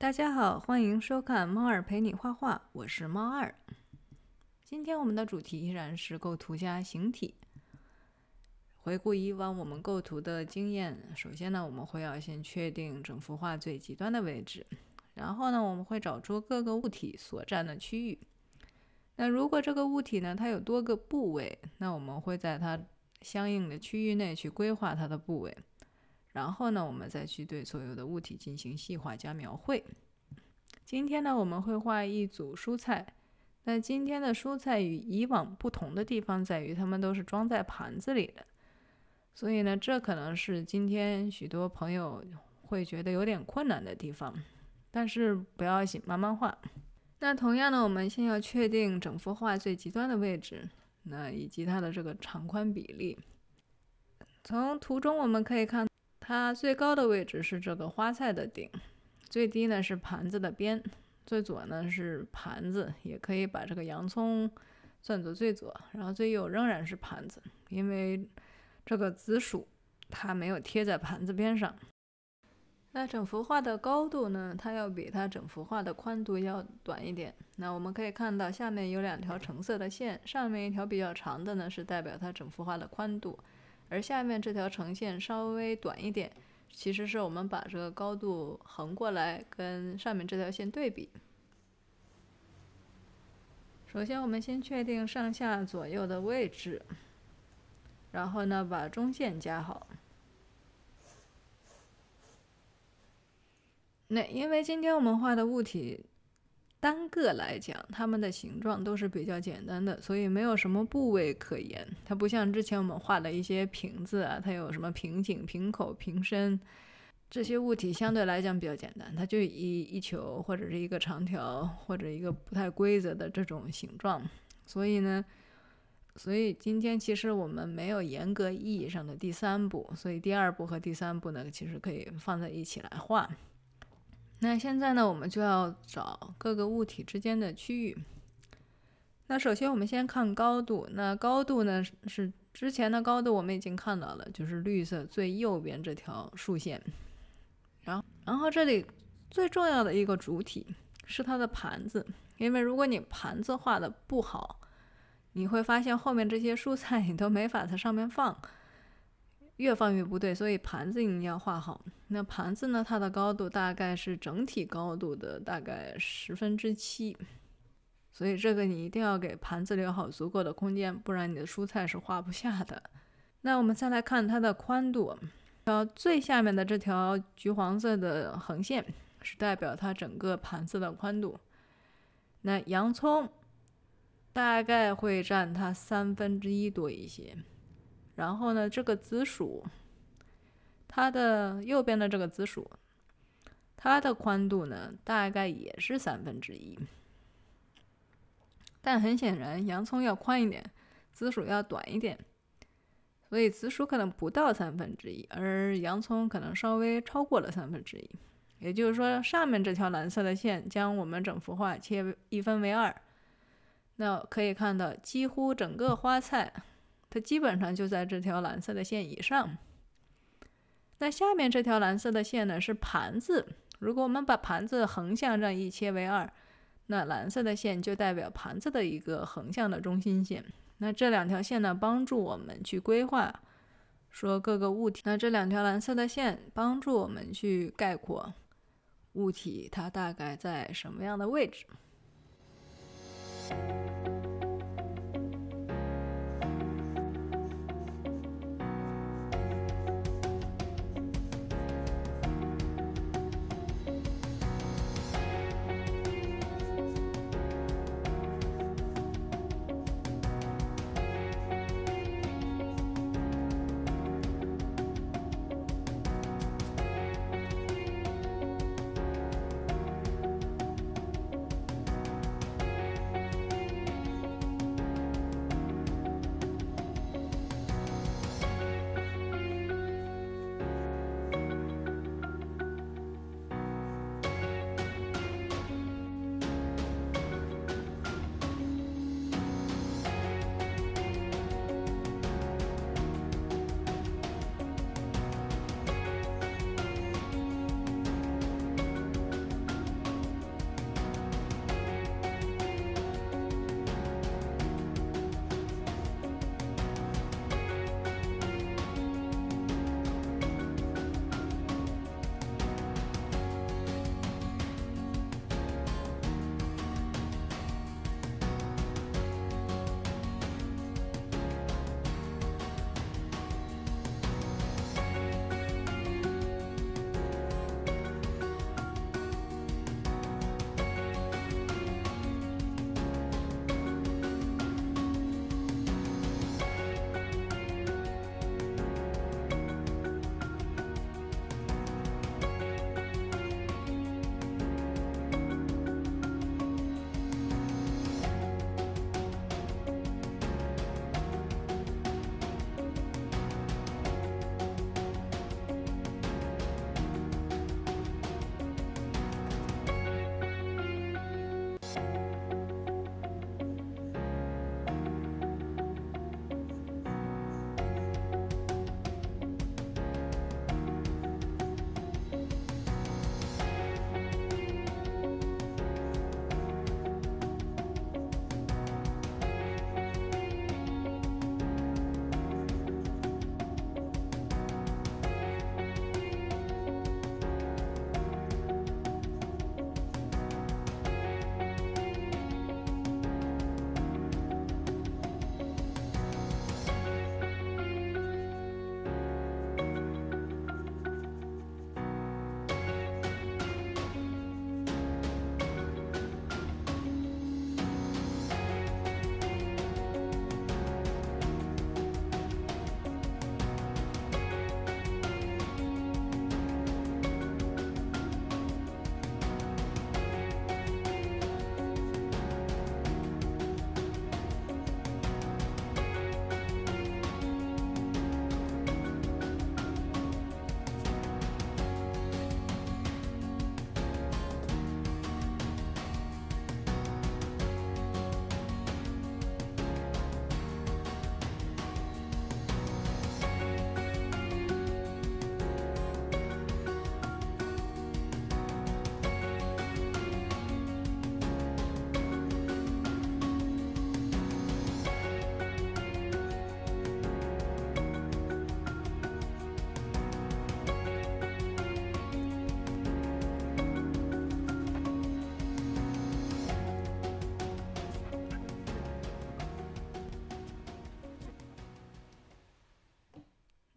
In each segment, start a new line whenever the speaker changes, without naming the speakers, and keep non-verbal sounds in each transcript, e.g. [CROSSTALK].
大家好，欢迎收看猫二陪你画画，我是猫二。今天我们的主题依然是构图加形体。回顾以往我们构图的经验，首先呢，我们会要先确定整幅画最极端的位置，然后呢，我们会找出各个物体所占的区域。那如果这个物体呢，它有多个部位，那我们会在它相应的区域内去规划它的部位。然后呢，我们再去对所有的物体进行细化加描绘。今天呢，我们会画一组蔬菜。那今天的蔬菜与以往不同的地方在于，它们都是装在盘子里的。所以呢，这可能是今天许多朋友会觉得有点困难的地方。但是不要紧，慢慢画。那同样呢，我们先要确定整幅画最极端的位置，那以及它的这个长宽比例。从图中我们可以看。它最高的位置是这个花菜的顶，最低呢是盘子的边，最左呢是盘子，也可以把这个洋葱算作最左，然后最右仍然是盘子，因为这个紫薯它没有贴在盘子边上。那整幅画的高度呢，它要比它整幅画的宽度要短一点。那我们可以看到下面有两条橙色的线，上面一条比较长的呢是代表它整幅画的宽度。而下面这条呈线稍微短一点，其实是我们把这个高度横过来跟上面这条线对比。首先，我们先确定上下左右的位置，然后呢，把中线加好。那因为今天我们画的物体。单个来讲，它们的形状都是比较简单的，所以没有什么部位可言。它不像之前我们画的一些瓶子啊，它有什么瓶颈、瓶口、瓶身，这些物体相对来讲比较简单，它就一一球或者是一个长条或者一个不太规则的这种形状。所以呢，所以今天其实我们没有严格意义上的第三步，所以第二步和第三步呢，其实可以放在一起来画。那现在呢，我们就要找各个物体之间的区域。那首先我们先看高度。那高度呢是之前的高度，我们已经看到了，就是绿色最右边这条竖线。然后，然后这里最重要的一个主体是它的盘子，因为如果你盘子画的不好，你会发现后面这些蔬菜 [LAUGHS] 你都没法在上面放。越放越不对，所以盘子一定要画好。那盘子呢？它的高度大概是整体高度的大概十分之七，所以这个你一定要给盘子留好足够的空间，不然你的蔬菜是画不下的。那我们再来看它的宽度，呃，最下面的这条橘黄色的横线是代表它整个盘子的宽度。那洋葱大概会占它三分之一多一些。然后呢，这个紫薯，它的右边的这个紫薯，它的宽度呢，大概也是三分之一。但很显然，洋葱要宽一点，紫薯要短一点，所以紫薯可能不到三分之一，而洋葱可能稍微超过了三分之一。也就是说，上面这条蓝色的线将我们整幅画切一分为二，那可以看到，几乎整个花菜。它基本上就在这条蓝色的线以上。那下面这条蓝色的线呢是盘子。如果我们把盘子横向这样一切为二，那蓝色的线就代表盘子的一个横向的中心线。那这两条线呢，帮助我们去规划说各个物体。那这两条蓝色的线帮助我们去概括物体它大概在什么样的位置。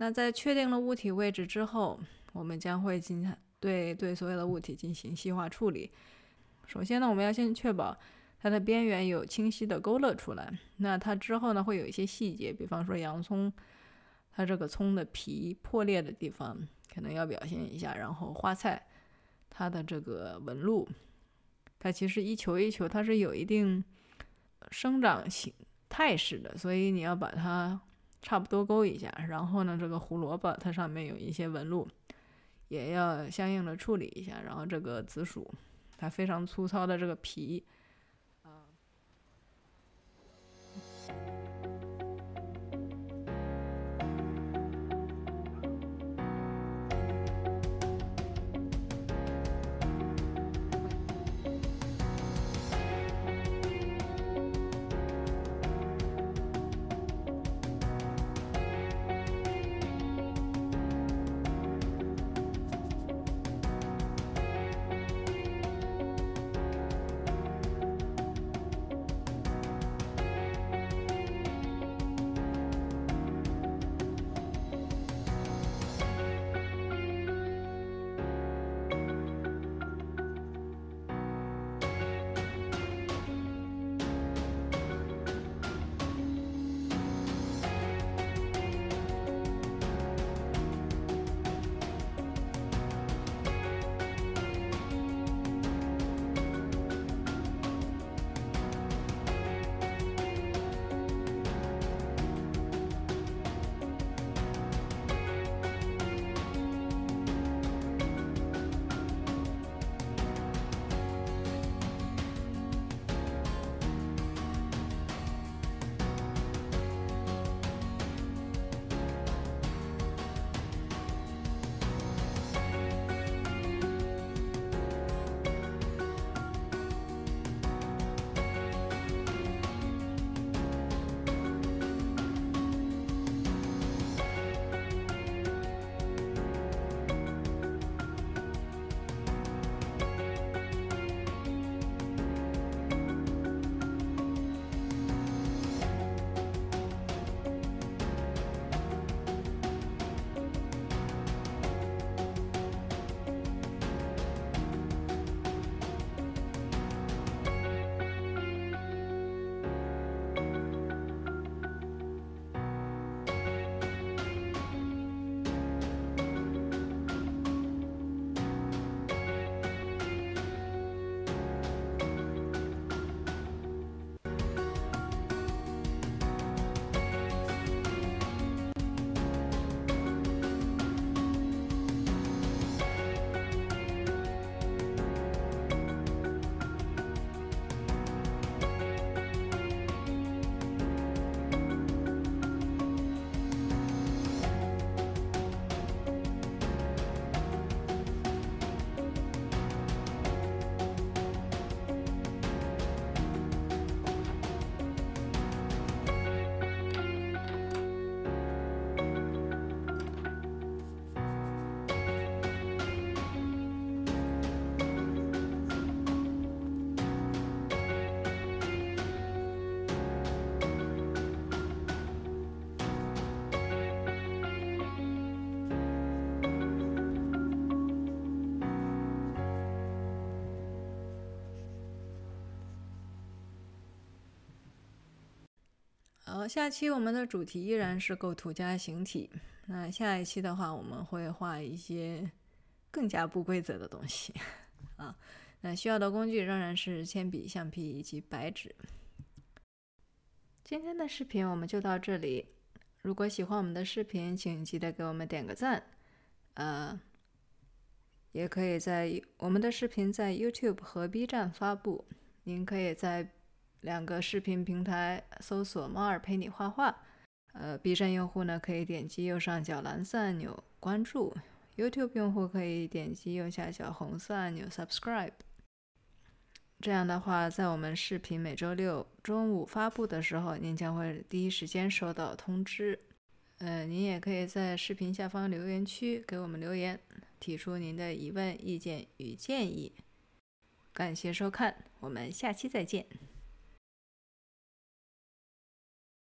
那在确定了物体位置之后，我们将会进行对对所有的物体进行细化处理。首先呢，我们要先确保它的边缘有清晰的勾勒出来。那它之后呢，会有一些细节，比方说洋葱，它这个葱的皮破裂的地方可能要表现一下。然后花菜，它的这个纹路，它其实一球一球，它是有一定生长形态势的，所以你要把它差不多勾一下。然后呢，这个胡萝卜它上面有一些纹路，也要相应的处理一下。然后这个紫薯。它非常粗糙的这个皮。下期我们的主题依然是构图加形体。那下一期的话，我们会画一些更加不规则的东西啊。那需要的工具仍然是铅笔、橡皮以及白纸。今天的视频我们就到这里。如果喜欢我们的视频，请记得给我们点个赞。呃，也可以在我们的视频在 YouTube 和 B 站发布，您可以在。两个视频平台搜索“猫儿陪你画画”。呃，B 站用户呢可以点击右上角蓝色按钮关注，YouTube 用户可以点击右下角红色按钮 Subscribe。这样的话，在我们视频每周六中午发布的时候，您将会第一时间收到通知。呃，您也可以在视频下方留言区给我们留言，提出您的疑问、意见与建议。感谢收看，我们下期再见。